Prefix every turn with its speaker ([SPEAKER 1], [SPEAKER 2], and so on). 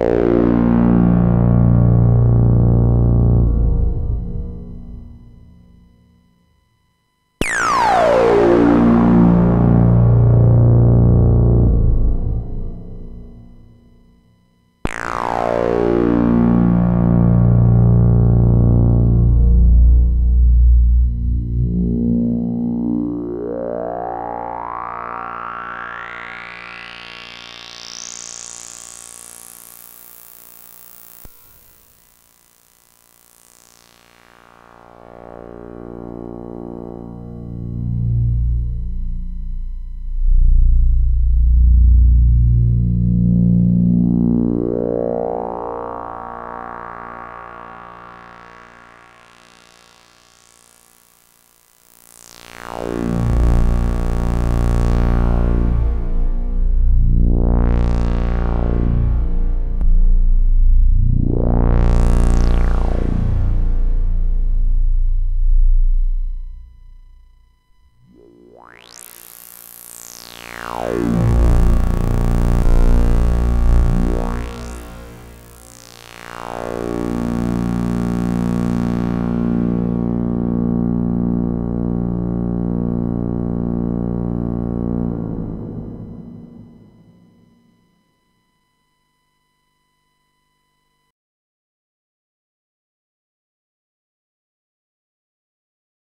[SPEAKER 1] you